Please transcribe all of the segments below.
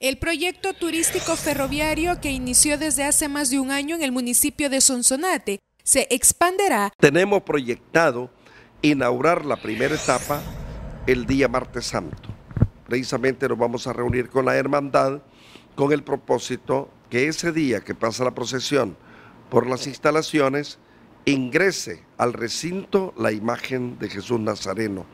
El proyecto turístico ferroviario que inició desde hace más de un año en el municipio de Sonsonate se expanderá. Tenemos proyectado inaugurar la primera etapa el día martes santo. Precisamente nos vamos a reunir con la hermandad con el propósito que ese día que pasa la procesión por las instalaciones ingrese al recinto la imagen de Jesús Nazareno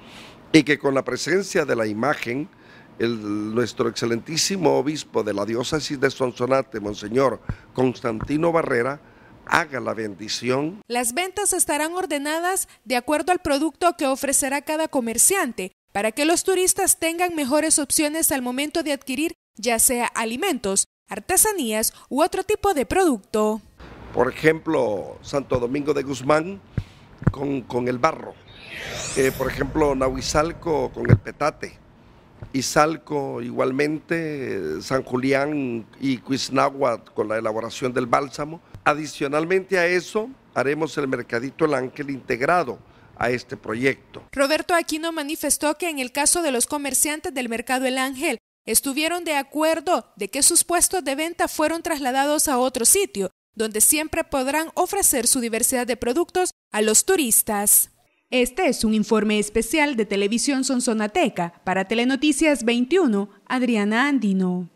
y que con la presencia de la imagen el, nuestro excelentísimo obispo de la diócesis de Sonsonate, Monseñor Constantino Barrera, haga la bendición. Las ventas estarán ordenadas de acuerdo al producto que ofrecerá cada comerciante, para que los turistas tengan mejores opciones al momento de adquirir ya sea alimentos, artesanías u otro tipo de producto. Por ejemplo, Santo Domingo de Guzmán con, con el barro. Eh, por ejemplo, Nahuizalco con el petate. Izalco igualmente, San Julián y Cuisnáhuac con la elaboración del bálsamo. Adicionalmente a eso, haremos el Mercadito El Ángel integrado a este proyecto. Roberto Aquino manifestó que en el caso de los comerciantes del Mercado El Ángel, estuvieron de acuerdo de que sus puestos de venta fueron trasladados a otro sitio, donde siempre podrán ofrecer su diversidad de productos a los turistas. Este es un informe especial de Televisión Sonsonateca para Telenoticias 21, Adriana Andino.